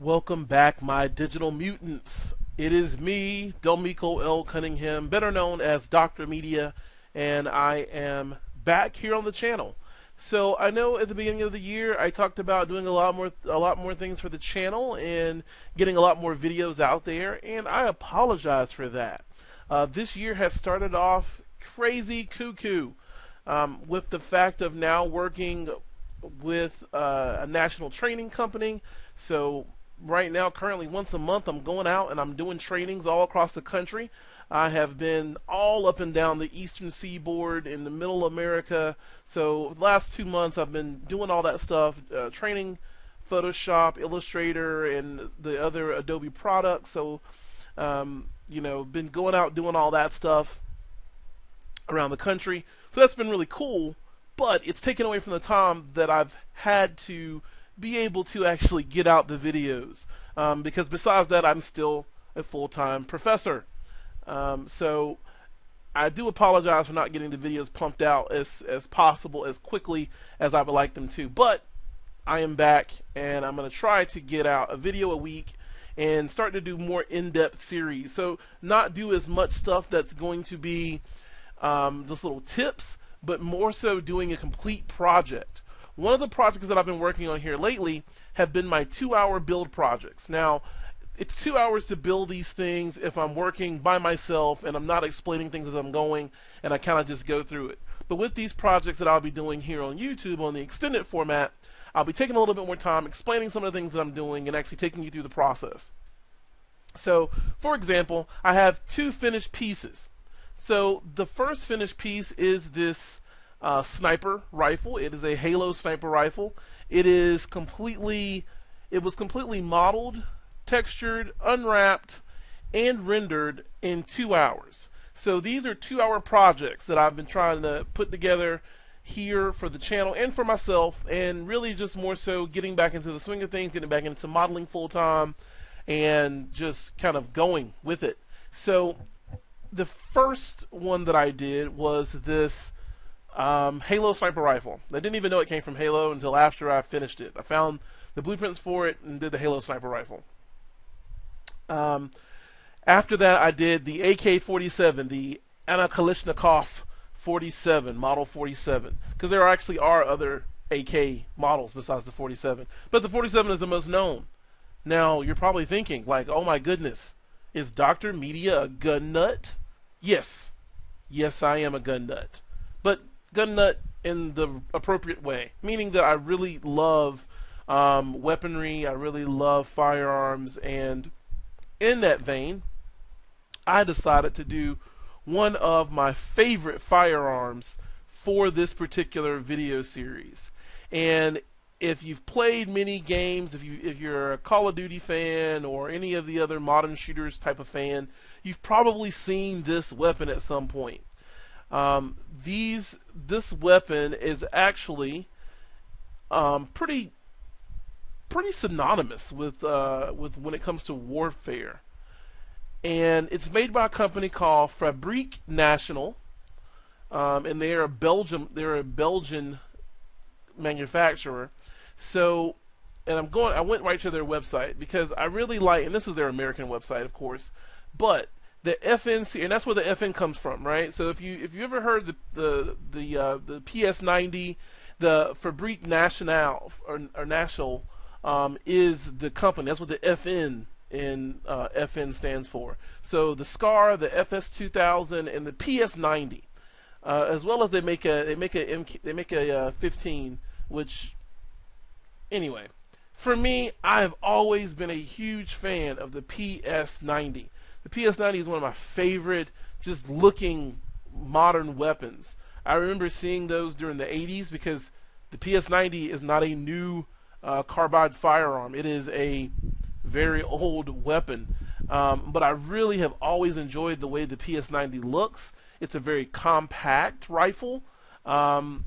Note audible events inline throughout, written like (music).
Welcome back, my digital mutants. It is me, Delminquoe L. Cunningham, better known as Dr. Media, and I am back here on the channel. So I know at the beginning of the year I talked about doing a lot more a lot more things for the channel and getting a lot more videos out there, and I apologize for that. Uh, this year has started off crazy cuckoo um, with the fact of now working with uh, a national training company. So right now, currently once a month, I'm going out and I'm doing trainings all across the country. I have been all up and down the eastern seaboard in the middle America. So the last two months, I've been doing all that stuff, uh, training Photoshop, Illustrator, and the other Adobe products. So, um, you know, been going out doing all that stuff around the country. So that's been really cool. But it's taken away from the time that I've had to be able to actually get out the videos. Um, because besides that, I'm still a full time professor. Um, so I do apologize for not getting the videos pumped out as, as possible, as quickly as I would like them to. But I am back, and I'm going to try to get out a video a week and start to do more in depth series. So, not do as much stuff that's going to be um, just little tips, but more so doing a complete project. One of the projects that I've been working on here lately have been my two hour build projects. Now, it's two hours to build these things if I'm working by myself and I'm not explaining things as I'm going and I kind of just go through it. But with these projects that I'll be doing here on YouTube on the extended format, I'll be taking a little bit more time explaining some of the things that I'm doing and actually taking you through the process. So, for example, I have two finished pieces. So, the first finished piece is this uh, sniper rifle. It is a Halo sniper rifle. It is completely, it was completely modeled, textured, unwrapped, and rendered in two hours. So these are two-hour projects that I've been trying to put together here for the channel and for myself, and really just more so getting back into the swing of things, getting back into modeling full time, and just kind of going with it. So the first one that I did was this um, Halo sniper rifle. I didn't even know it came from Halo until after I finished it. I found the blueprints for it and did the Halo sniper rifle. Um, after that, I did the AK-47, the Anna Kalashnikov 47, model 47, because there actually are other AK models besides the 47, but the 47 is the most known. Now you're probably thinking, like, oh my goodness, is Doctor Media a gun nut? Yes, yes, I am a gun nut, gun nut in the appropriate way, meaning that I really love um, weaponry, I really love firearms, and in that vein, I decided to do one of my favorite firearms for this particular video series. And if you've played many games, if you if you're a Call of Duty fan or any of the other modern shooters type of fan, you've probably seen this weapon at some point. Um, these this weapon is actually um, pretty pretty synonymous with uh, with when it comes to warfare, and it's made by a company called Fabrique National, um, and they're a Belgium they're a Belgian manufacturer. So, and I'm going I went right to their website because I really like, and this is their American website, of course, but the FNC, and that's where the FN comes from, right? So if you if you ever heard the the the uh, the PS90, the Fabrique National or, or National um, is the company. That's what the FN in uh, FN stands for. So the SCAR, the FS2000, and the PS90, uh, as well as they make a they make a MK, they make a uh, 15, which anyway, for me, I have always been a huge fan of the PS90 the PS90 is one of my favorite, just looking modern weapons. I remember seeing those during the 80s because the PS90 is not a new uh, carbine firearm. It is a very old weapon. Um, but I really have always enjoyed the way the PS90 looks. It's a very compact rifle. Um,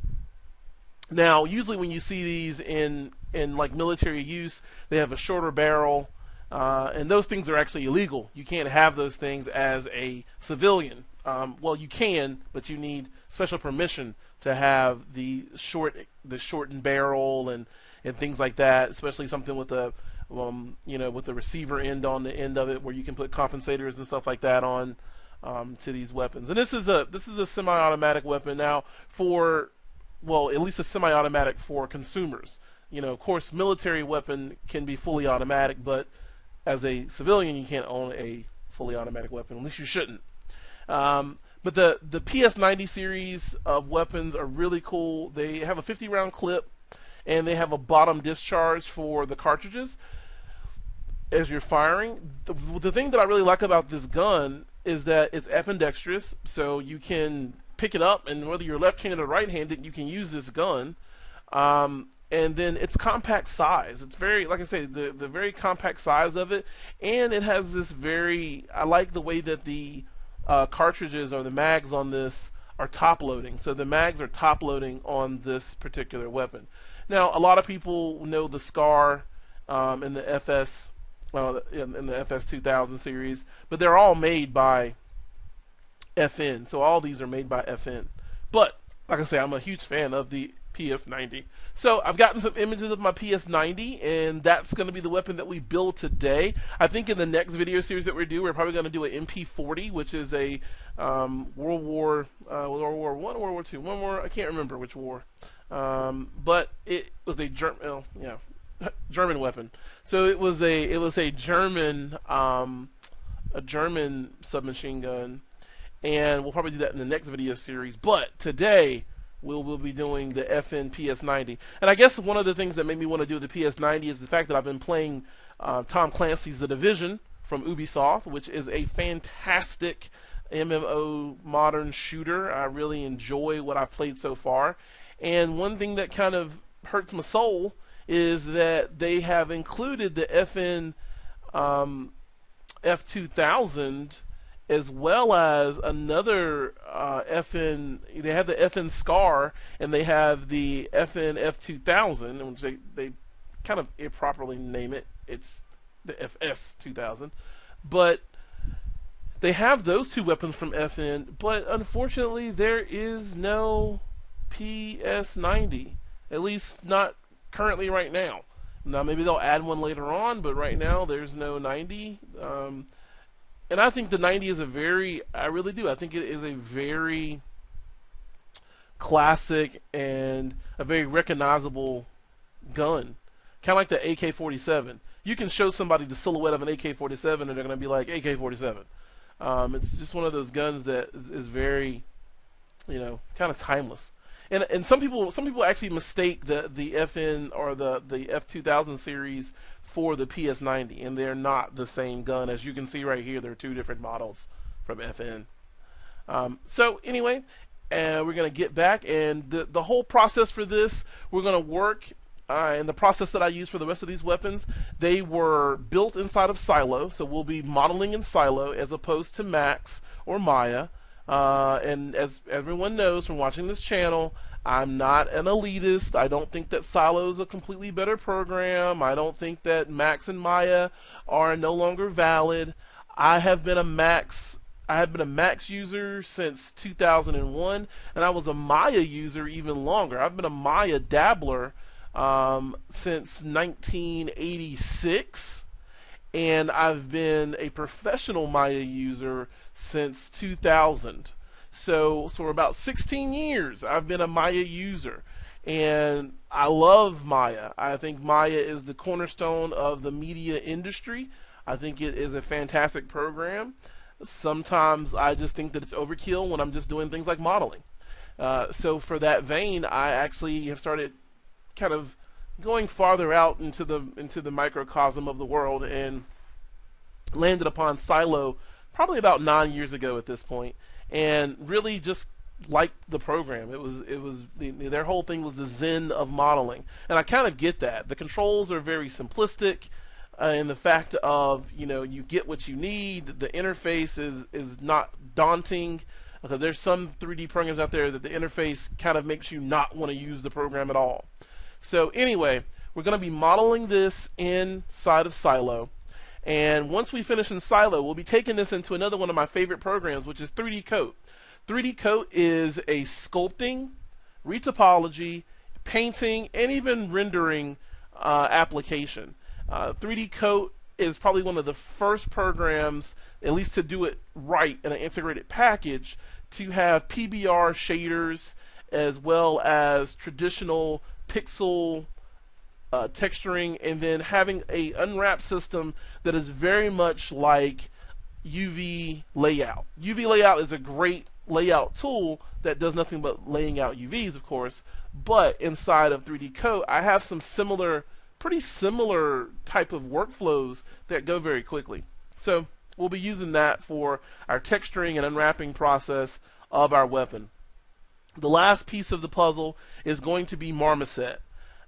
now, usually when you see these in in like military use, they have a shorter barrel. Uh, and those things are actually illegal. You can't have those things as a civilian. Um, well, you can, but you need special permission to have the short, the shortened barrel and and things like that. Especially something with a um, you know, with the receiver end on the end of it, where you can put compensators and stuff like that on um, to these weapons. And this is a this is a semi-automatic weapon now for, well, at least a semi-automatic for consumers. You know, of course, military weapon can be fully automatic, but as a civilian, you can't own a fully automatic weapon. At least you shouldn't. Um, but the the PS90 series of weapons are really cool. They have a 50 round clip, and they have a bottom discharge for the cartridges as you're firing. The, the thing that I really like about this gun is that it's ambidextrous, so you can pick it up, and whether you're left-handed or right-handed, you can use this gun. Um, and then its compact size. It's very, like I say, the the very compact size of it, and it has this very. I like the way that the uh, cartridges or the mags on this are top loading. So the mags are top loading on this particular weapon. Now, a lot of people know the Scar um, in the FS well, in, in the FS 2000 series, but they're all made by FN. So all these are made by FN. But like I say, I'm a huge fan of the PS90. So I've gotten some images of my PS90, and that's going to be the weapon that we build today. I think in the next video series that we do, we're probably going to do an MP40, which is a um, World War uh, World War One, World War Two, one more. I can't remember which war, um, but it was a German, oh, yeah, (laughs) German weapon. So it was a it was a German um, a German submachine gun, and we'll probably do that in the next video series. But today we'll we'll be doing the FN PS90, and I guess one of the things that made me want to do the PS90 is the fact that I've been playing uh, Tom Clancy's The Division from Ubisoft, which is a fantastic MMO modern shooter. I really enjoy what I've played so far, and one thing that kind of hurts my soul is that they have included the FN um, F2000 as well as another uh, FN. They have the FN Scar and they have the FN F2000, which they they kind of improperly name it. It's the FS 2000, but they have those two weapons from FN. But unfortunately, there is no PS90. At least not currently right now. Now maybe they'll add one later on, but right now there's no 90. Um, and I think the 90 is a very, I really do. I think it is a very classic and a very recognizable gun, kind of like the AK-47. You can show somebody the silhouette of an AK-47, and they're going to be like AK-47. Um, it's just one of those guns that is, is very, you know, kind of timeless and and some people some people actually mistake the the FN or the the F2000 series for the PS90, and they're not the same gun. As you can see right here, they're two different models from FN. Um, so anyway, and we're gonna get back, and the the whole process for this, we're gonna work. Uh, and the process that I use for the rest of these weapons, they were built inside of Silo, so we'll be modeling in Silo as opposed to Max or Maya. Uh, and as everyone knows from watching this channel, I'm not an elitist. I don't think that Silo is a completely better program. I don't think that Max and Maya are no longer valid. I have been a Max I have been a Max user since 2001, and I was a Maya user even longer. I've been a Maya dabbler um, since 1986, and I've been a professional Maya user since 2000. So, so for about 16 years, I've been a Maya user, and I love Maya. I think Maya is the cornerstone of the media industry. I think it is a fantastic program. Sometimes I just think that it's overkill when I'm just doing things like modeling. Uh, so for that vein, I actually have started kind of going farther out into the into the microcosm of the world and landed upon Silo probably about nine years ago at this point, and really just liked the program. It was it was the, their whole thing was the zen of modeling, and I kind of get that. The controls are very simplistic, uh, and the fact of you know you get what you need. The interface is is not daunting because there's some 3D programs out there that the interface kind of makes you not want to use the program at all. So anyway, we're going to be modeling this inside of Silo. And once we finish in Silo, we'll be taking this into another one of my favorite programs, which is 3D Coat. 3D Coat is a sculpting, retopology, painting, and even rendering uh, application. Uh, 3D Coat is probably one of the first programs, at least to do it right in an integrated package, to have PBR shaders as well as traditional pixel uh, texturing, and then having a unwrap system that is very much like UV layout. UV layout is a great layout tool that does nothing but laying out UVs, of course. But inside of 3D Coat, I have some similar, pretty similar type of workflows that go very quickly. So we'll be using that for our texturing and unwrapping process of our weapon. The last piece of the puzzle is going to be Marmoset.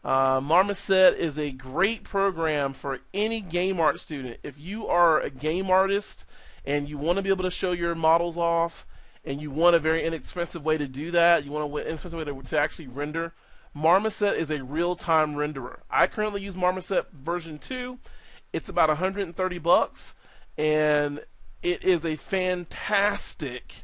Uh, Marmoset is a great program for any game art student. If you are a game artist and you want to be able to show your models off, and you want a very inexpensive way to do that, you want an inexpensive way to, to actually render, Marmoset is a real-time renderer. I currently use Marmoset version 2. It's about 130 bucks, and it is a fantastic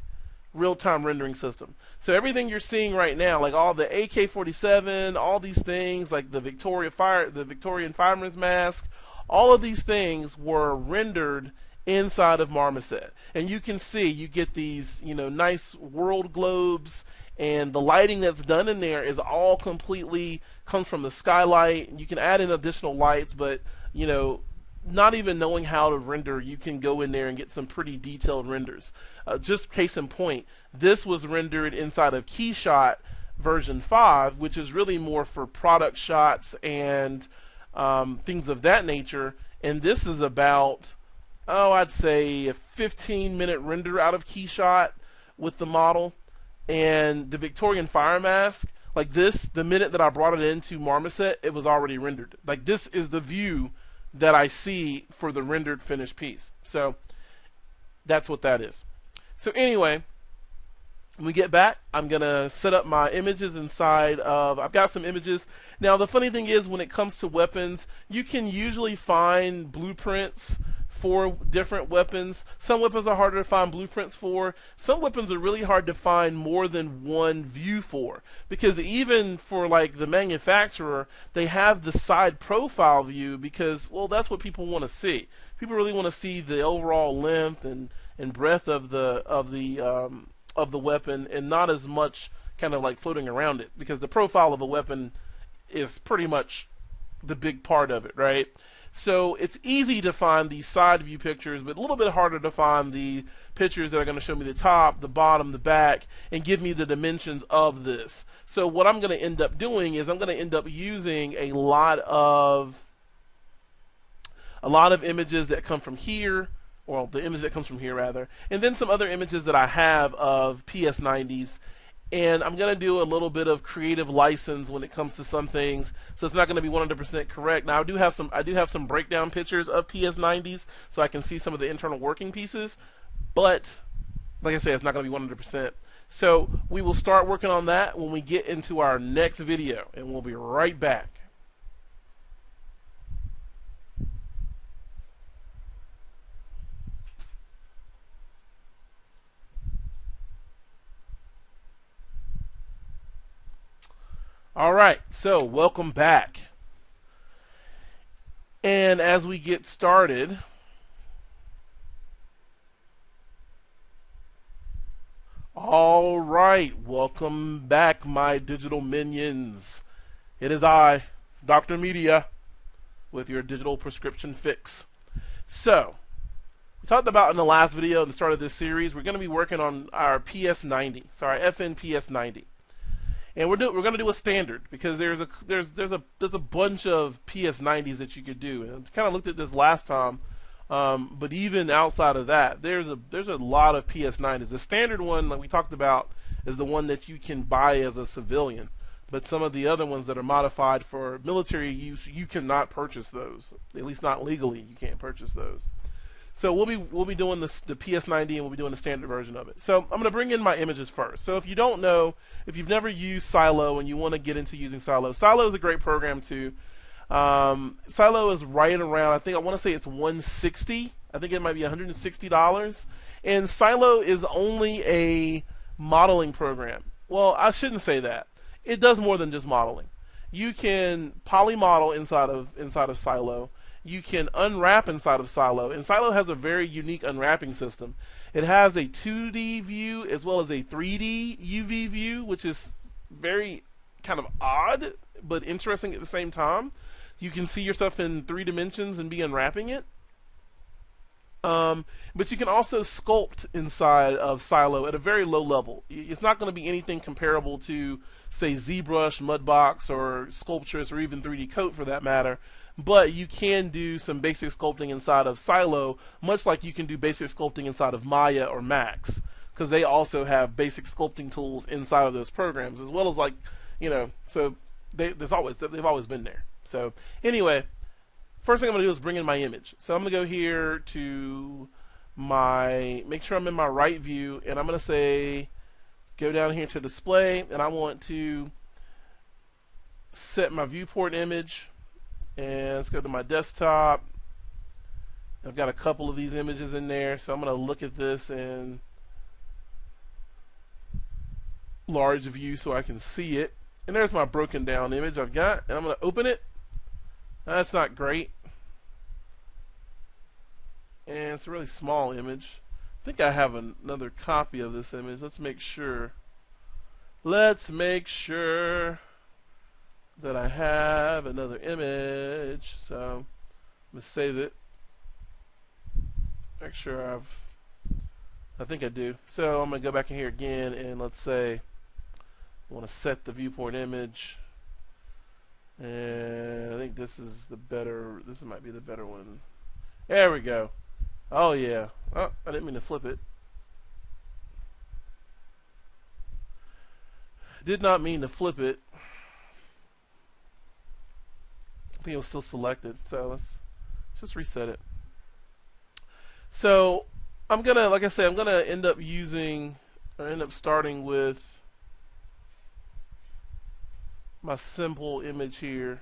real-time rendering system. So everything you're seeing right now, like all the AK-47, all these things, like the Victoria Fire, the Victorian Fireman's Mask, all of these things were rendered inside of Marmoset, and you can see you get these, you know, nice world globes, and the lighting that's done in there is all completely comes from the skylight. You can add in additional lights, but you know, not even knowing how to render, you can go in there and get some pretty detailed renders. Uh, just case in point, this was rendered inside of Keyshot version 5, which is really more for product shots and um, things of that nature. And this is about, oh, I'd say a 15 minute render out of Keyshot with the model. And the Victorian Fire Mask, like this, the minute that I brought it into Marmoset, it was already rendered. Like this is the view that I see for the rendered finished piece. So that's what that is. So anyway, when we get back, I'm going to set up my images inside of, I've got some images. Now the funny thing is when it comes to weapons, you can usually find blueprints for different weapons. Some weapons are harder to find blueprints for. Some weapons are really hard to find more than one view for. Because even for like the manufacturer, they have the side profile view because, well, that's what people want to see. People really want to see the overall length and, and breadth of the of the um, of the weapon and not as much kind of like floating around it because the profile of a weapon is pretty much the big part of it, right? So it's easy to find these side view pictures, but a little bit harder to find the pictures that are going to show me the top, the bottom, the back, and give me the dimensions of this. So what I'm going to end up doing is I'm going to end up using a lot of a lot of images that come from here, or the image that comes from here rather, and then some other images that I have of PS90s and I'm going to do a little bit of creative license when it comes to some things. So it's not going to be 100% correct. Now I do have some I do have some breakdown pictures of PS90s so I can see some of the internal working pieces, but like I said it's not going to be 100%. So we will start working on that when we get into our next video and we'll be right back. All right, so welcome back. And as we get started, all right, welcome back, my digital minions. It is I, Dr. Media, with your digital prescription fix. So, we talked about in the last video, at the start of this series, we're going to be working on our PS90, sorry, FNPS90 and we're do, we're going to do a standard because there's a there's there's a there's a bunch of PS90s that you could do. And I kind of looked at this last time, um, but even outside of that, there's a there's a lot of PS90s. The standard one that we talked about is the one that you can buy as a civilian, but some of the other ones that are modified for military use, you cannot purchase those. At least not legally, you can't purchase those. So we'll be we'll be doing this the PS90 and we'll be doing the standard version of it. So I'm going to bring in my images first. So if you don't know, if you've never used Silo and you want to get into using Silo, Silo is a great program too. Um, Silo is right around. I think I want to say it's 160. I think it might be 160 dollars. And Silo is only a modeling program. Well, I shouldn't say that. It does more than just modeling. You can poly model inside of inside of Silo you can unwrap inside of Silo. And Silo has a very unique unwrapping system. It has a 2D view as well as a 3D UV view, which is very kind of odd but interesting at the same time. You can see yourself in three dimensions and be unwrapping it. Um, but you can also sculpt inside of Silo at a very low level. It's not going to be anything comparable to, say, ZBrush, Mudbox, or Sculptris, or even 3D Coat for that matter. But you can do some basic sculpting inside of Silo, much like you can do basic sculpting inside of Maya or Max, because they also have basic sculpting tools inside of those programs, as well as like, you know, so they, there's always they've always been there. So anyway, first thing I'm going to do is bring in my image. So I'm going to go here to my, make sure I'm in my right view, and I'm going to say, go down here to display, and I want to set my viewport image, and let's go to my desktop. I've got a couple of these images in there, so I'm going to look at this in large view so I can see it. And there's my broken down image I've got, and I'm going to open it. That's not great. And it's a really small image. I think I have an, another copy of this image. Let's make sure. Let's make sure that I have another image. So I'm to save it. Make sure I've I think I do. So I'm to go back in here again and let's say I want to set the viewport image. And I think this is the better, this might be the better one. There we go. Oh yeah. Oh, I didn't mean to flip it. Did not mean to flip it. I think it was still selected. So let's just reset it. So I'm gonna, like I said, I'm gonna end up using or end up starting with my simple image here.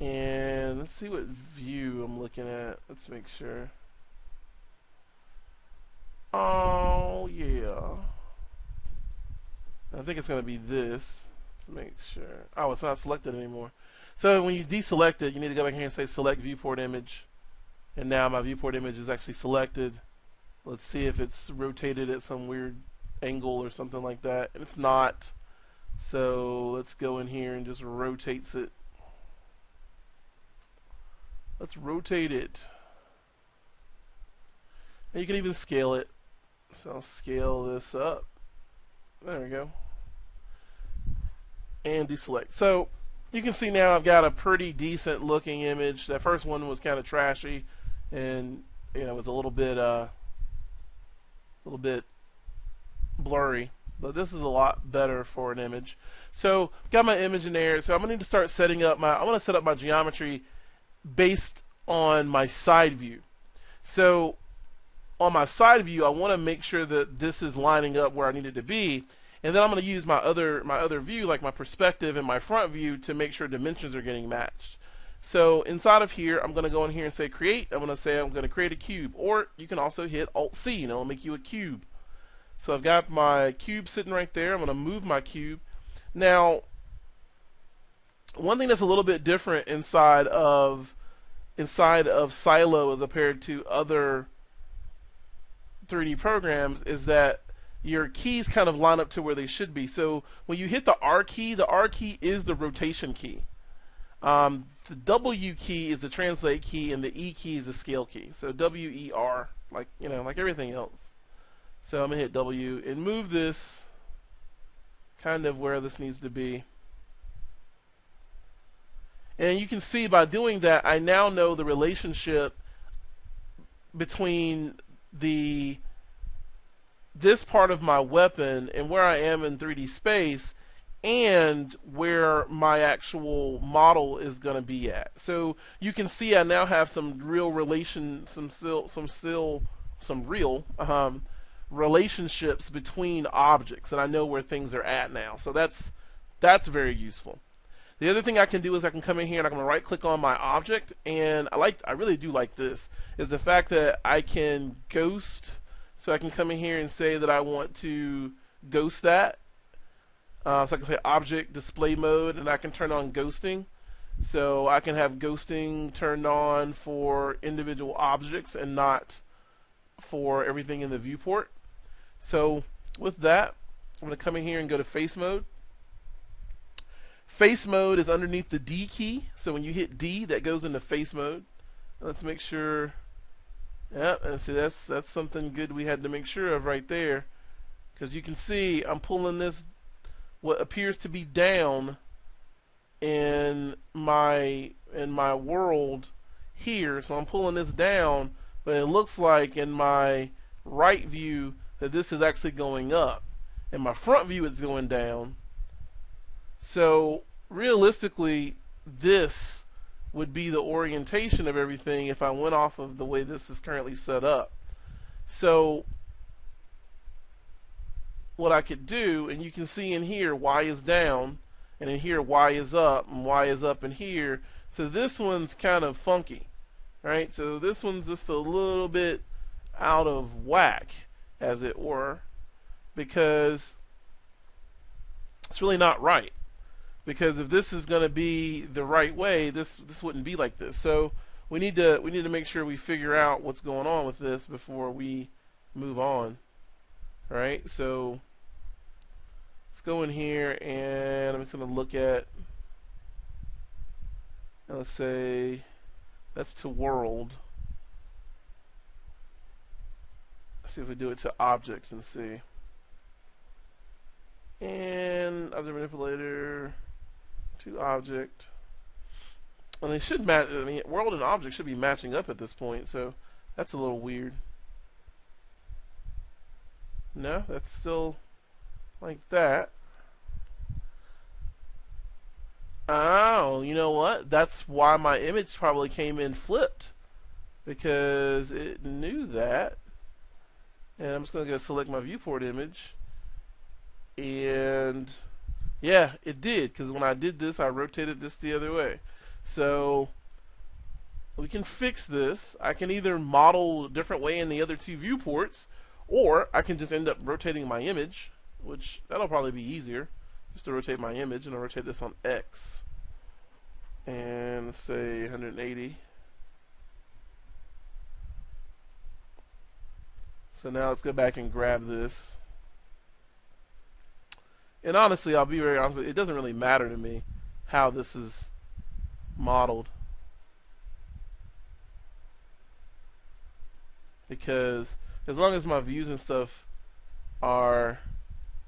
And let's see what view I'm looking at. Let's make sure. Oh, yeah. I think it's going to be this. Let's make sure. Oh, it's not selected anymore. So when you deselect it, you need to go back here and say select viewport image. And now my viewport image is actually selected. Let's see if it's rotated at some weird angle or something like that. And it's not. So let's go in here and just rotates it. Let's rotate it. And you can even scale it. So I'll scale this up. There we go. And deselect. So you can see now I've got a pretty decent looking image. That first one was kind of trashy and you know it was a little bit uh a little bit blurry but this is a lot better for an image. So got my image in there. So I'm gonna need to start setting up my. I want to set up my geometry based on my side view. So on my side view, I want to make sure that this is lining up where I need it to be. And then I'm going to use my other my other view, like my perspective and my front view, to make sure dimensions are getting matched. So inside of here, I'm going to go in here and say create. I'm going to say I'm going to create a cube, or you can also hit Alt C, and it'll make you a cube. So I've got my cube sitting right there. I'm going to move my cube. Now, one thing that's a little bit different inside of inside of Silo as compared to other 3D programs is that your keys kind of line up to where they should be. So when you hit the R key, the R key is the rotation key. Um, the W key is the translate key, and the E key is the scale key. So W E R, like you know, like everything else. So I'm to hit W and move this kind of where this needs to be. And you can see by doing that, I now know the relationship between the this part of my weapon and where I am in 3D space and where my actual model is going to be at. So you can see I now have some real relation, some still, some still, some real um, relationships between objects and I know where things are at now. So that's that's very useful. The other thing I can do is I can come in here and going to right click on my object and I like I really do like this is the fact that I can ghost so I can come in here and say that I want to ghost that uh, so I can say object display mode and I can turn on ghosting So I can have ghosting turned on for individual objects and not for everything in the viewport. So with that, I'm going to come in here and go to face mode. Face mode is underneath the D key. So when you hit D, that goes into face mode. Let's make sure. Yep, and see that's that's something good we had to make sure of right there, because you can see I'm pulling this what appears to be down in my in my world here. So I'm pulling this down, but it looks like in my right view that this is actually going up. In my front view it's going down. So realistically this would be the orientation of everything if I went off of the way this is currently set up. So what I could do, and you can see in here Y is down, and in here Y is up and Y is up in here. So this one's kind of funky right? So this one's just a little bit out of whack as it were because it's really not right because if this is going to be the right way this this wouldn't be like this so we need to we need to make sure we figure out what's going on with this before we move on all right so let's go in here and I'm just going to look at, let's say, that's to world. Let's see if we do it to objects and see. And object manipulator to object. And they should match, I mean, world and object should be matching up at this point, so that's a little weird. No, that's still like that. Oh, you know what? That's why my image probably came in flipped because it knew that. And I'm just going to go select my viewport image. And yeah, it did because when I did this, I rotated this the other way. So we can fix this. I can either model a different way in the other two viewports, or I can just end up rotating my image which that'll probably be easier just to rotate my image and I'll rotate this on X and say 180 so now let's go back and grab this and honestly I'll be very honest with you, it doesn't really matter to me how this is modeled because as long as my views and stuff are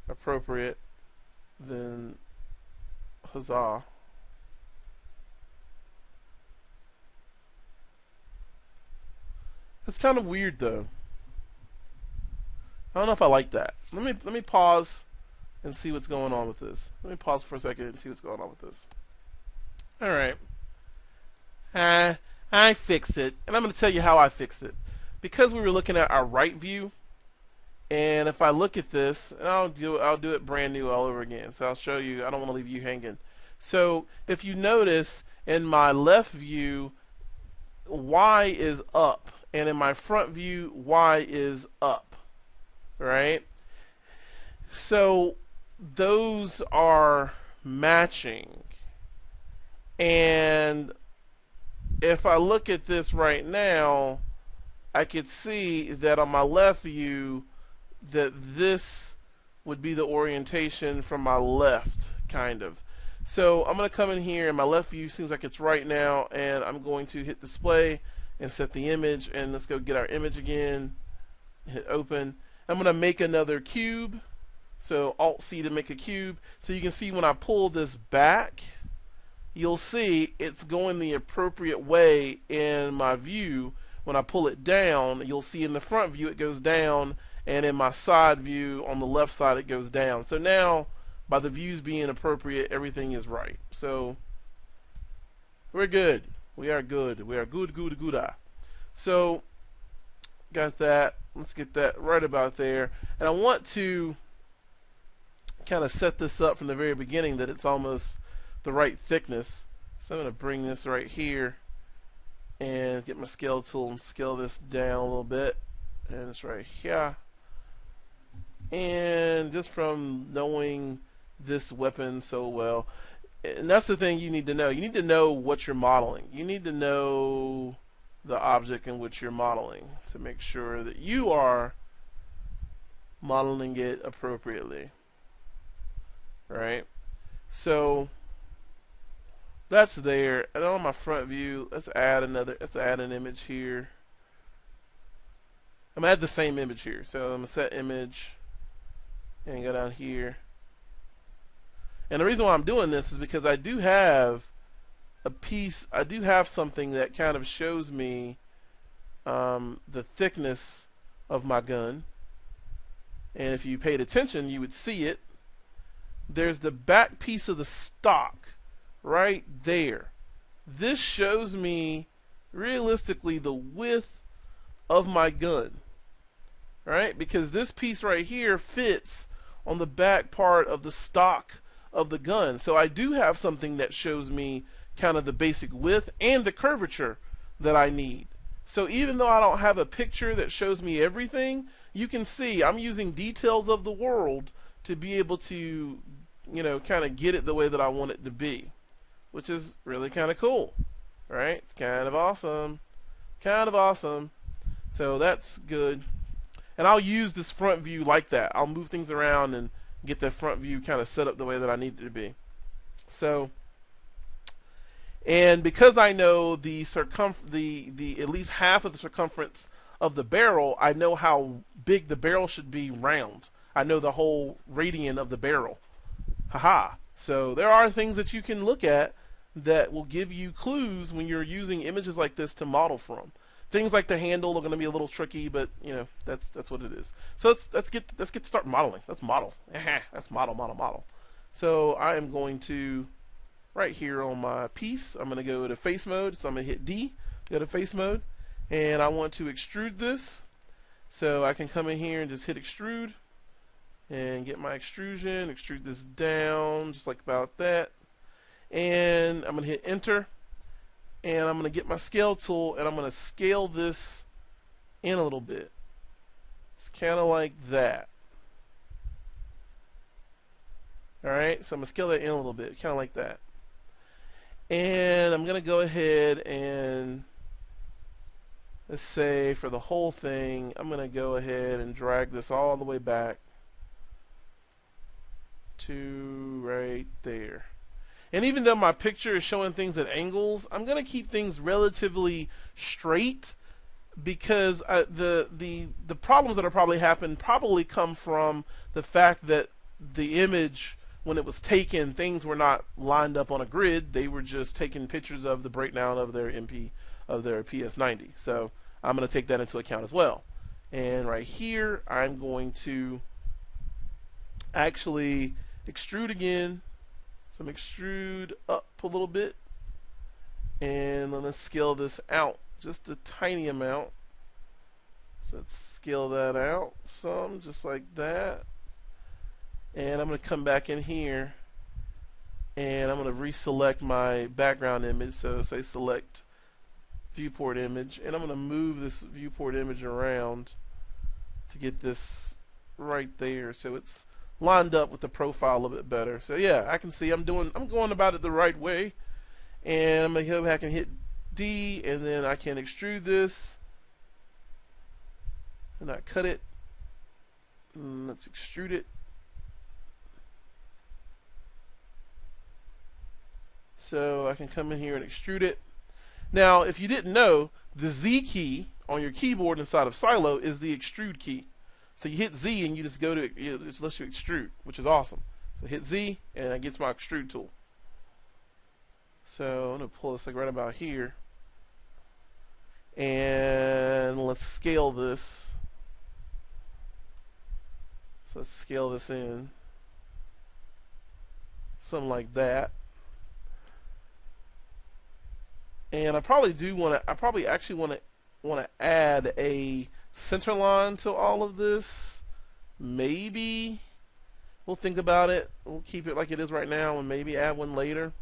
appropriate, then huzzah. It's kind of weird though. I don't know if I like that. Let me let me pause and see what's going on with this. Let me pause for a second and see what's going on with this. All right. Uh, I fixed it, and I'm going to tell you how I fixed it. Because we were looking at our right view, and if I look at this, and I'll do I'll do it brand new all over again. So I'll show you. I don't want to leave you hanging. So if you notice in my left view, Y is up, and in my front view, Y is up. Right. So those are matching. And if I look at this right now, I could see that on my left view that this would be the orientation from my left, kind of. So I'm going to come in here, and my left view seems like it's right now, and I'm going to hit display and set the image, and let's go get our image again, hit open. I'm going to make another cube, so Alt-C to make a cube. So you can see when I pull this back, you'll see it's going the appropriate way in my view. When I pull it down, you'll see in the front view it goes down, and in my side view on the left side it goes down. So now by the views being appropriate everything is right. So we're good. We are good. We are good, good, good. So got that. Let's get that right about there. And I want to kind of set this up from the very beginning that it's almost the right thickness. So I'm going to bring this right here and get my scale tool and scale this down a little bit. And it's right here. And just from knowing this weapon so well, and that's the thing you need to know. You need to know what you're modeling. You need to know the object in which you're modeling to make sure that you are modeling it appropriately. Right? So that's there. And on my front view, let's add another let's add an image here. I'm gonna add the same image here. So I'm gonna set image and go down here. And the reason why I'm doing this is because I do have a piece, I do have something that kind of shows me um, the thickness of my gun. And if you paid attention, you would see it. There's the back piece of the stock right there. This shows me realistically the width of my gun. Right? Because this piece right here fits on the back part of the stock of the gun. So I do have something that shows me kind of the basic width and the curvature that I need. So even though I don't have a picture that shows me everything, you can see I'm using details of the world to be able to, you know, kind of get it the way that I want it to be, which is really kind of cool, right? It's kind of awesome, kind of awesome. So that's good. And I'll use this front view like that. I'll move things around and get the front view kind of set up the way that I need it to be. So, and because I know the circumf the the at least half of the circumference of the barrel, I know how big the barrel should be round. I know the whole radian of the barrel. Haha. So there are things that you can look at that will give you clues when you're using images like this to model from. Things like the handle are going to be a little tricky, but you know that's that's what it is. So let's let's get let's get start modeling. Let's model. that's model model model. So I am going to right here on my piece. I'm going to go to face mode. So I'm going to hit D, go to face mode, and I want to extrude this. So I can come in here and just hit extrude and get my extrusion, extrude this down just like about that. And I'm going to hit enter and I'm going to get my scale tool and I'm going to scale this in a little bit. It's kind of like that. Alright, so I'm going to scale that in a little bit, kind of like that. And I'm going to go ahead and let's say for the whole thing, I'm going to go ahead and drag this all the way back to right there. And even though my picture is showing things at angles, I'm going to keep things relatively straight because I, the the the problems that are probably happened probably come from the fact that the image when it was taken things were not lined up on a grid. They were just taking pictures of the breakdown of their MP of their PS90 so I'm going to take that into account as well. And right here I'm going to actually extrude again so I'm extrude up a little bit and then let's scale this out just a tiny amount. So let's scale that out some just like that. And I'm going to come back in here and I'm going to reselect my background image. So say select viewport image and I'm going to move this viewport image around to get this right there so it's lined up with the profile a bit better. So yeah, I can see I'm doing I'm going about it the right way. And I'm gonna go back and hit D and then I can extrude this. And I cut it. And let's extrude it. So I can come in here and extrude it. Now, if you didn't know, the Z key on your keyboard inside of Silo is the extrude key. So you hit Z and you just go to it just lets you extrude, which is awesome. So hit Z and it gets my extrude tool. So I'm gonna pull this like right about here. And let's scale this. So let's scale this in. Something like that. And I probably do want to I probably actually want to want to add a center line to all of this. Maybe we'll think about it. We'll keep it like it is right now and maybe add one later.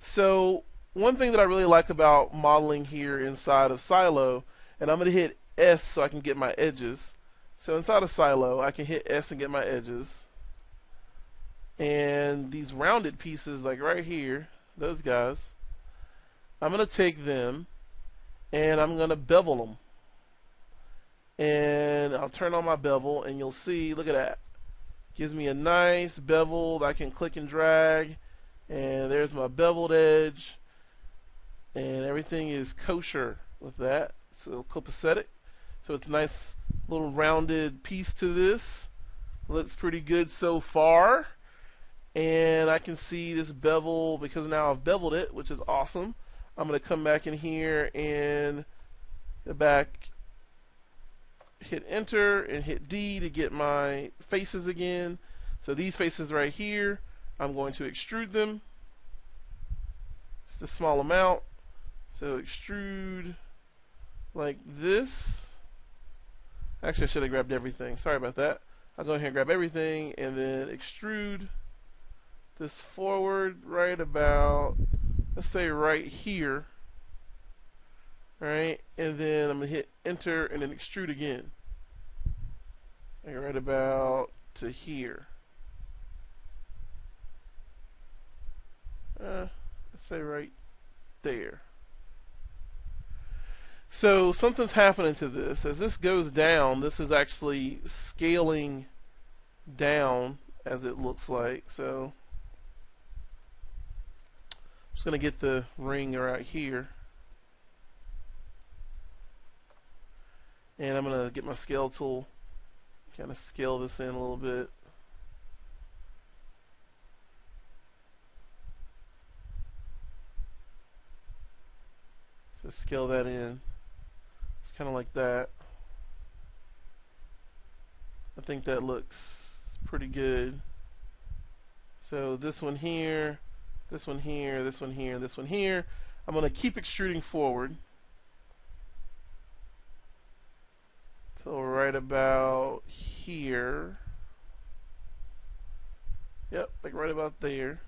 So one thing that I really like about modeling here inside of Silo, and I'm going to hit S so I can get my edges. So inside of Silo, I can hit S and get my edges. And these rounded pieces, like right here, those guys, I'm going to take them and I'm going to bevel them. And I'll turn on my bevel and you'll see, look at that. Gives me a nice bevel that I can click and drag. And there's my beveled edge. And everything is kosher with that. So copacetic. So it's a nice little rounded piece to this. Looks pretty good so far. And I can see this bevel because now I've beveled it, which is awesome. I'm going to come back in here and the back hit enter and hit D to get my faces again. So these faces right here, I'm going to extrude them. Just a small amount. So extrude like this. Actually, I should have grabbed everything. Sorry about that. I'll go ahead and grab everything and then extrude this forward right about, let's say right here. Alright, and then I'm going to hit enter and then extrude again. Like right about to here. Uh, let's say right there. So something's happening to this. As this goes down, this is actually scaling down as it looks like. So I'm just going to get the ring right here. And I'm going to get my scale tool, kind of scale this in a little bit. So scale that in It's kind of like that. I think that looks pretty good. So this one here, this one here, this one here, this one here. I'm going to keep extruding forward. So right about here. Yep, like right about there.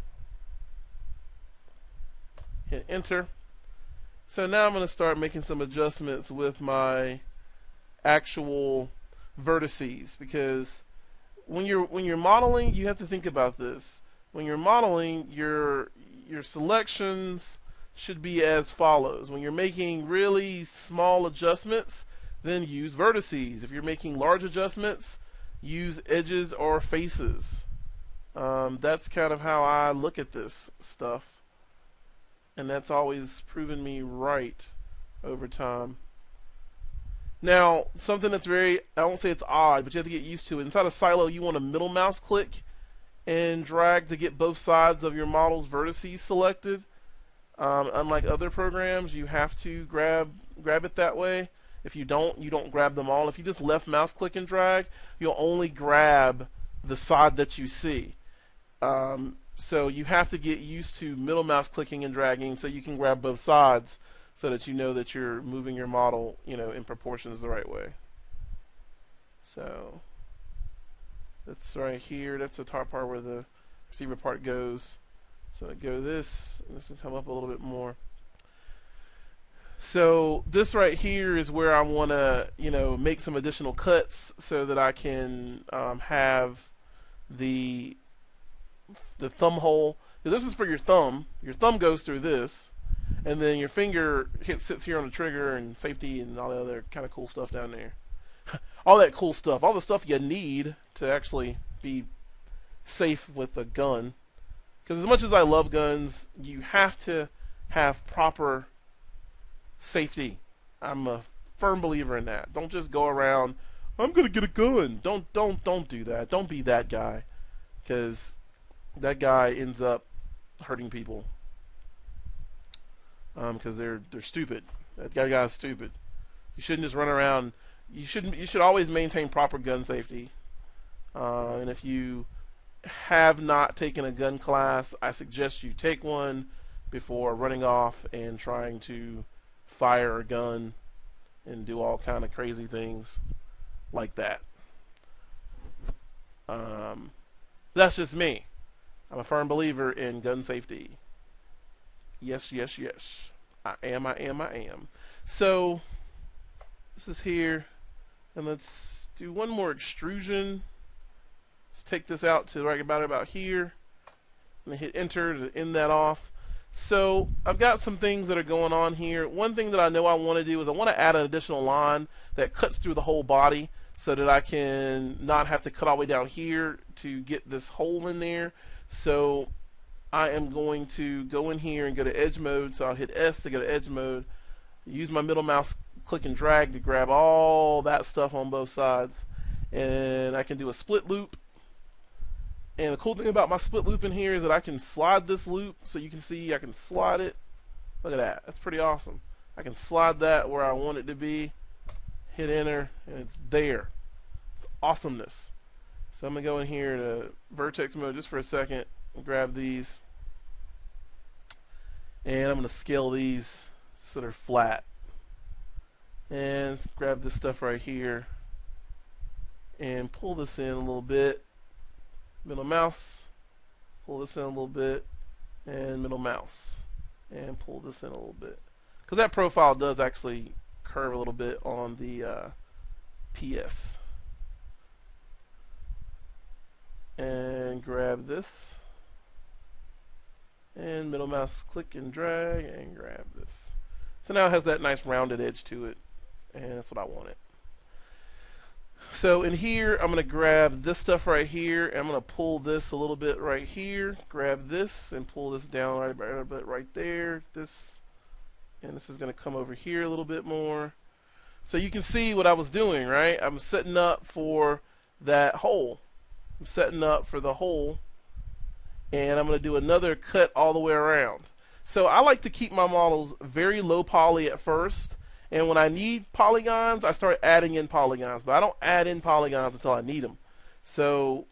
Hit enter. So now I'm going to start making some adjustments with my actual vertices because when you're when you're modeling, you have to think about this. When you're modeling, your your selections should be as follows. When you're making really small adjustments, then use vertices. If you're making large adjustments, use edges or faces. Um, that's kind of how I look at this stuff and that's always proven me right over time. Now, something that's very, I won't say it's odd, but you have to get used to it. Inside of Silo, you want a middle mouse click and drag to get both sides of your model's vertices selected. Um, unlike other programs, you have to grab grab it that way. If you don't, you don't grab them all. If you just left mouse click and drag, you'll only grab the side that you see. Um, so you have to get used to middle mouse clicking and dragging so you can grab both sides so that you know that you're moving your model, you know, in proportions the right way. So that's right here. That's the top part where the receiver part goes. So I go this, and this will come up a little bit more. So this right here is where I want to, you know, make some additional cuts so that I can um, have the the thumb hole. This is for your thumb. Your thumb goes through this, and then your finger hits sits here on the trigger and safety and all the other kind of cool stuff down there. (laughs) all that cool stuff, all the stuff you need to actually be safe with a gun. Because as much as I love guns, you have to have proper safety. I'm a firm believer in that. Don't just go around. I'm gonna get a gun. Don't don't don't do that. Don't be that guy. Because that guy ends up hurting people because um, they're they're stupid. That guy guy's stupid. You shouldn't just run around. You shouldn't. You should always maintain proper gun safety. Uh, and if you have not taken a gun class, I suggest you take one before running off and trying to fire a gun and do all kind of crazy things like that. Um, that's just me. I'm a firm believer in gun safety. Yes, yes, yes. I am, I am, I am. So, this is here. And let's do one more extrusion. Let's take this out to right about about here. And hit enter to end that off. So I've got some things that are going on here. One thing that I know I want to do is I want to add an additional line that cuts through the whole body so that I can not have to cut all the way down here to get this hole in there. So I am going to go in here and go to edge mode. So I'll hit S to go to edge mode. Use my middle mouse click and drag to grab all that stuff on both sides. And I can do a split loop and the cool thing about my split loop in here is that I can slide this loop so you can see I can slide it. Look at that. That's pretty awesome. I can slide that where I want it to be, hit enter, and it's there. It's awesomeness. So I'm going to go in here to vertex mode just for a second grab these. And I'm going to scale these so they're flat. And grab this stuff right here and pull this in a little bit middle mouse, pull this in a little bit, and middle mouse, and pull this in a little bit. Because that profile does actually curve a little bit on the uh, PS. And grab this, and middle mouse click and drag, and grab this. So now it has that nice rounded edge to it, and that's what I wanted. So in here, I'm going to grab this stuff right here, I'm going to pull this a little bit right here, grab this, and pull this down right a bit right there, this, and this is going to come over here a little bit more. So you can see what I was doing, right? I'm setting up for that hole. I'm setting up for the hole, and I'm going to do another cut all the way around. So I like to keep my models very low poly at first, and when I need polygons, I start adding in polygons. But I don't add in polygons until I need them. So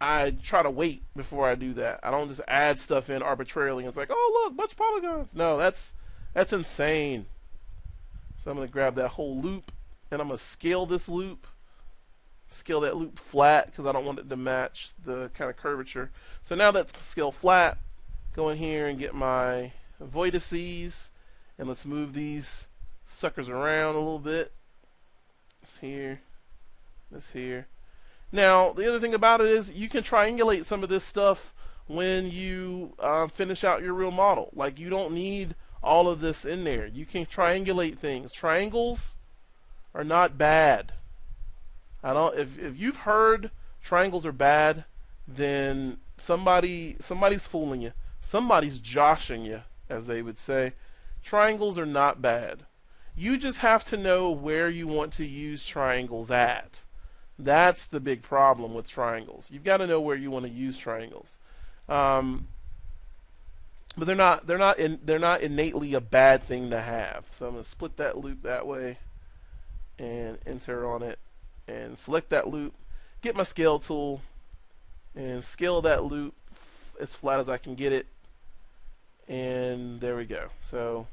I try to wait before I do that. I don't just add stuff in arbitrarily. It's like, oh look, bunch of polygons. No, that's that's insane. So I'm to grab that whole loop and I'm going to scale this loop. Scale that loop flat because I don't want it to match the kind of curvature. So now that's scale flat. Go in here and get my vertices and let's move these suckers around a little bit. This here, this here. Now, the other thing about it is you can triangulate some of this stuff when you uh, finish out your real model. Like, you don't need all of this in there. You can triangulate things. Triangles are not bad. I don't. If if you've heard triangles are bad, then somebody somebody's fooling you. Somebody's joshing you, as they would say. Triangles are not bad. You just have to know where you want to use triangles at. That's the big problem with triangles. You've got to know where you want to use triangles. Um, but they're not they're not in, they're not innately a bad thing to have. So I'm going to split that loop that way and enter on it and select that loop. Get my scale tool and scale that loop as flat as I can get it and there we go. So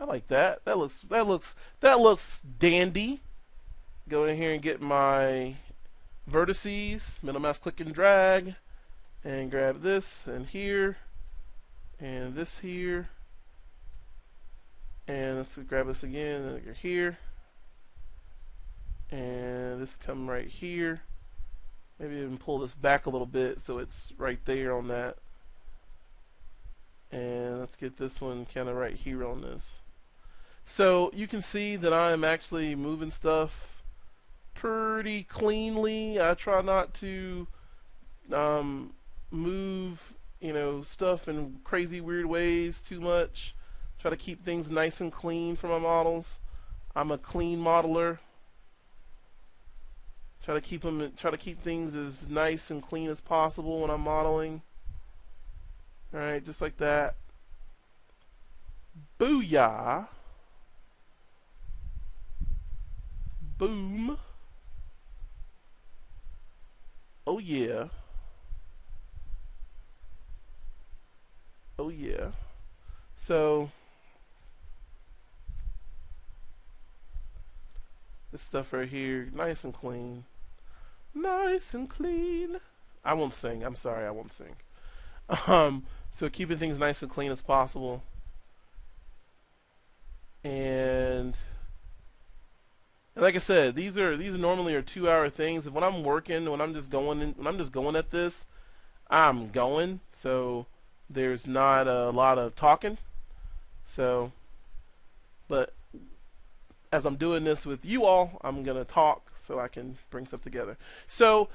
I like that. That looks that looks that looks dandy. Go in here and get my vertices, middle mouse click and drag, and grab this and here, and this here, and let's grab this again and here, and this come right here. Maybe even pull this back a little bit so it's right there on that and let's get this one kind of right here on this so you can see that I'm actually moving stuff pretty cleanly. I try not to um, move you know stuff in crazy weird ways too much. Try to keep things nice and clean for my models. I'm a clean modeler. Try to keep them try to keep things as nice and clean as possible when I'm modeling. Alright, just like that. Booyah. Boom. Oh yeah. Oh yeah. So this stuff right here, nice and clean. Nice and clean. I won't sing. I'm sorry, I won't sing. (laughs) Um so keeping things nice and clean as possible. And And like I said, these are these normally are two hour things. If when I'm working, when I'm just going, in, when I'm just going at this, I'm going. So there's not a lot of talking. So, but as I'm doing this with you all, I'm gonna talk so I can bring stuff together. So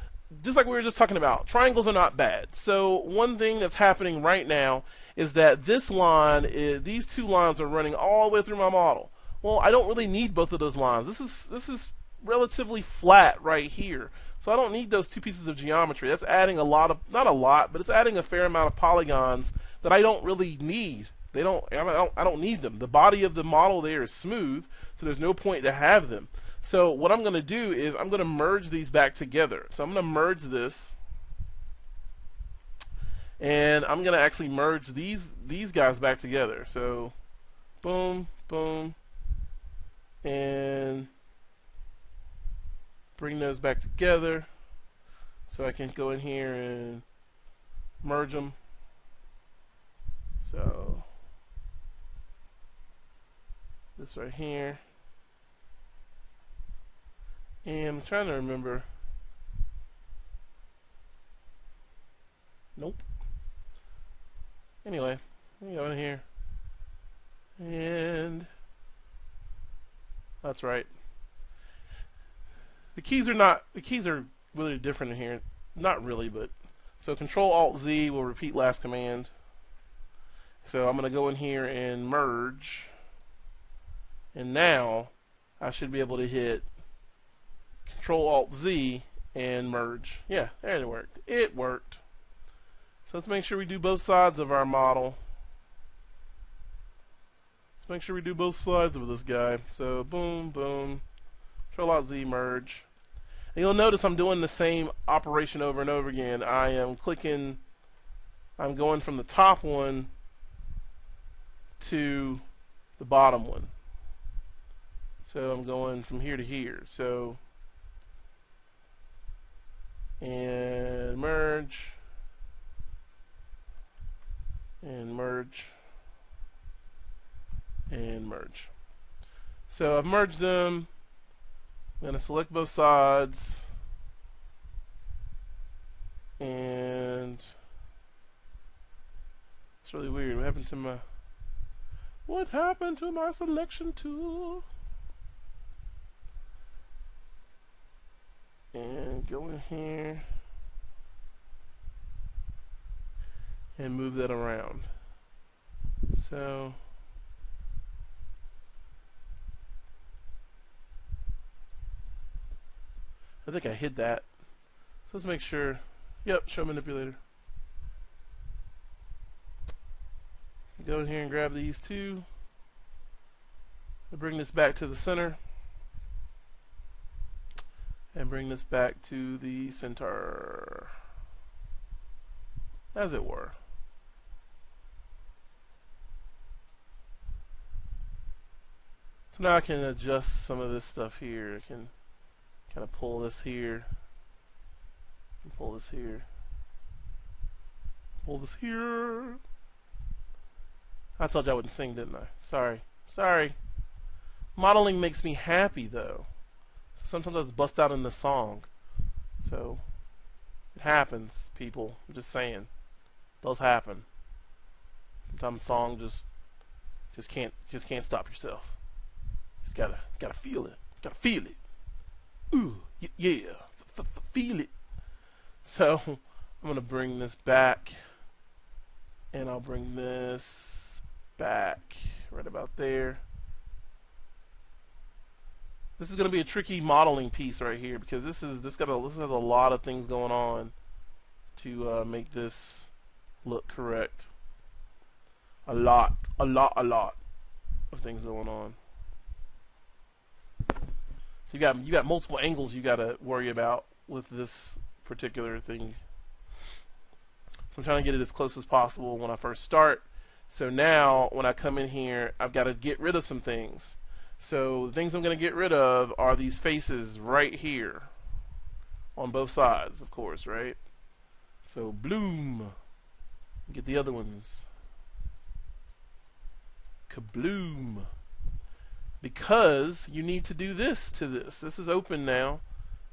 just like we were just talking about, triangles are not bad. So one thing that's happening right now is that this line, is, these two lines are running all the way through my model. Well, I don't really need both of those lines. This is this is relatively flat right here. So I don't need those two pieces of geometry. That's adding a lot of, not a lot, but it's adding a fair amount of polygons that I don't really need. They don't I, don't, I don't need them. The body of the model there is smooth, so there's no point to have them. So what I'm going to do is I'm going to merge these back together. So I'm going to merge this and I'm going to actually merge these these guys back together. So boom, boom and bring those back together so I can go in here and merge them. So this right here. And I'm trying to remember. Nope. Anyway, let me go in here. And that's right. The keys are not the keys are really different in here. Not really, but so Control Alt Z will repeat last command. So I'm going to go in here and merge. And now I should be able to hit Control Alt Z and merge. Yeah, there it worked. It worked. So let's make sure we do both sides of our model. Let's make sure we do both sides of this guy. So boom, boom. Control Alt Z merge. And you'll notice I'm doing the same operation over and over again. I am clicking, I'm going from the top one to the bottom one. So I'm going from here to here. So and merge and merge and merge. So I've merged them. I'm going to select both sides. And it's really weird. What happened to my What happened to my selection tool? And go in here and move that around. So I think I hid that. So let's make sure. Yep, show manipulator. Go in here and grab these two. i bring this back to the center. And bring this back to the center. As it were. So now I can adjust some of this stuff here. I can kind of pull this here. Pull this here. Pull this here. I told you I wouldn't sing didn't I? Sorry. Sorry. Modeling makes me happy though. So sometimes I just bust out in the song. So it happens people. I'm just saying. Those happen. Sometimes a song just just can't just can't stop yourself. Just gotta gotta feel it. Gotta feel it ooh, yeah, f -f feel it. So I'm going to bring this back, and I'll bring this back right about there. This is going to be a tricky modeling piece right here because this is this got a this has a lot of things going on to uh, make this look correct. A lot, a lot, a lot of things going on you got you got multiple angles you got to worry about with this particular thing. So I'm trying to get it as close as possible when I first start. So now when I come in here, I've got to get rid of some things. So the things I'm going to get rid of are these faces right here on both sides, of course, right? So bloom. Get the other ones. Kabloom. Because you need to do this to this. This is open now.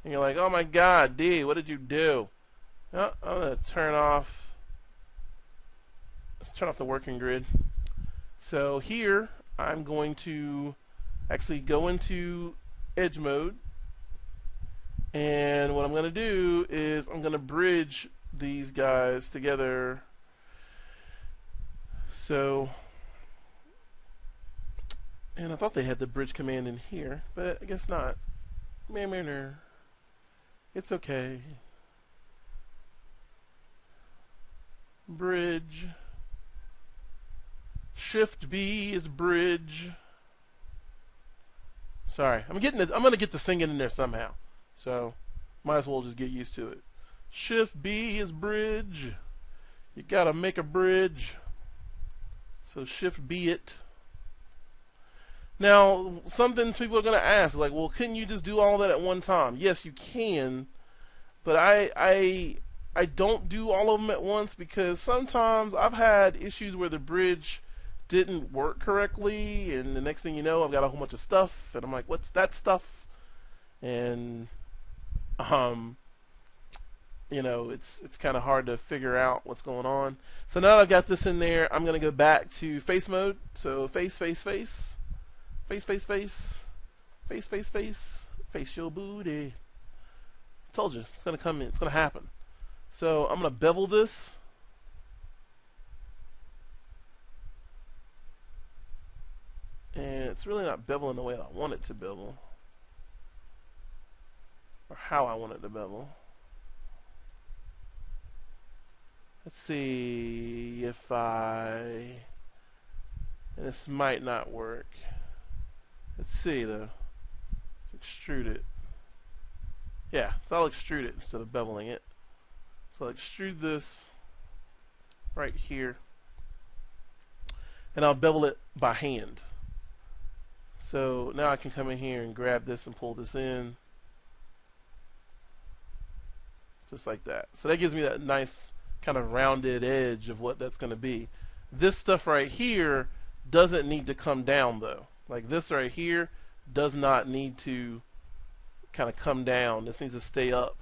And you're like, oh my god, D, what did you do? Oh, I'm going to turn off, let's turn off the working grid. So here, I'm going to actually go into edge mode. And what I'm going to do is I'm going to bridge these guys together. So, and I thought they had the bridge command in here, but I guess not. Manner. It's okay. Bridge. Shift B is bridge. Sorry, I'm getting. The, I'm gonna get the singing in there somehow. So, might as well just get used to it. Shift B is bridge. You gotta make a bridge. So Shift B it. Now, something people are gonna ask, like, well, couldn't you just do all that at one time? Yes, you can, but I I I don't do all of them at once because sometimes I've had issues where the bridge didn't work correctly, and the next thing you know, I've got a whole bunch of stuff, and I'm like, what's that stuff? And um, you know, it's it's kind of hard to figure out what's going on. So now that I've got this in there, I'm gonna go back to face mode. So face, face, face, face, face, face, face, face, face, face your booty. told you, it's gonna come in. It's gonna happen. So I'm gonna bevel this. And it's really not beveling the way I want it to bevel. Or how I want it to bevel. Let's see if I... And this might not work. Let's see though. Let's extrude it. Yeah, so I'll extrude it instead of beveling it. So I'll extrude this right here. And I'll bevel it by hand. So now I can come in here and grab this and pull this in. Just like that. So that gives me that nice kind of rounded edge of what that's going to be. This stuff right here doesn't need to come down though. Like this right here does not need to kind of come down. This needs to stay up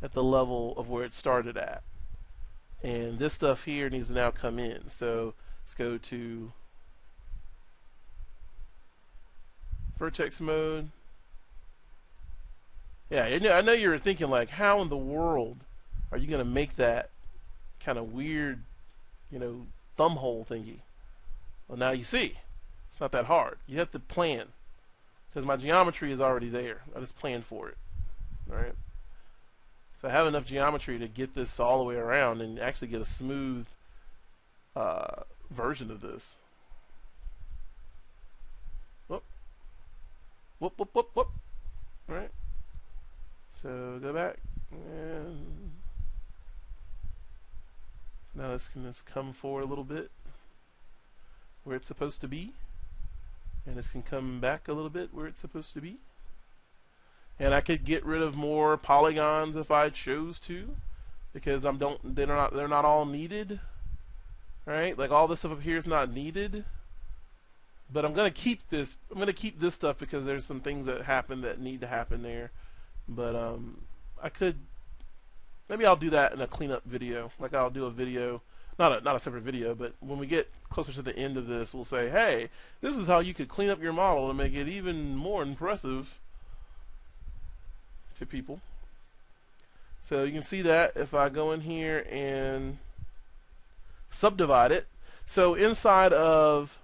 at the level of where it started at. And this stuff here needs to now come in. So let's go to vertex mode. Yeah, I know you're thinking like, how in the world are you going to make that kind of weird, you know, thumb hole thingy? Well, now you see. It's not that hard. You have to plan. Because my geometry is already there. I just planned for it. Alright? So I have enough geometry to get this all the way around and actually get a smooth uh, version of this. Whoop. Whoop, whoop, whoop, whoop. Alright. So go back. And now this can just come forward a little bit where it's supposed to be. And this can come back a little bit where it's supposed to be. And I could get rid of more polygons if I chose to. Because I'm don't they're not they're not all needed. Right? Like all this stuff up here is not needed. But I'm gonna keep this I'm gonna keep this stuff because there's some things that happen that need to happen there. But um I could maybe I'll do that in a cleanup video. Like I'll do a video not a not a separate video, but when we get closer to the end of this, we'll say, hey, this is how you could clean up your model to make it even more impressive to people. So you can see that if I go in here and subdivide it. So inside of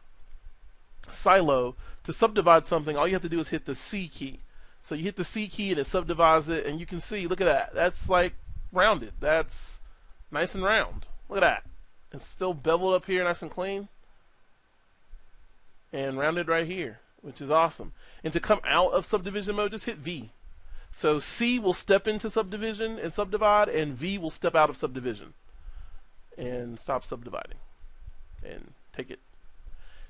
Silo, to subdivide something, all you have to do is hit the C key. So you hit the C key and it subdivides it, and you can see, look at that. That's like rounded. That's nice and round. Look at that. It's still beveled up here nice and clean. And rounded right here, which is awesome. And to come out of subdivision mode, just hit V. So C will step into subdivision and subdivide, and V will step out of subdivision and stop subdividing and take it.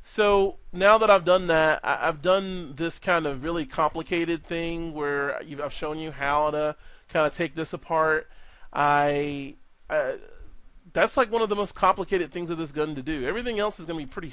So now that I've done that, I've done this kind of really complicated thing where I've shown you how to kind of take this apart. I, I that's like one of the most complicated things of this gun to do. Everything else is going to be pretty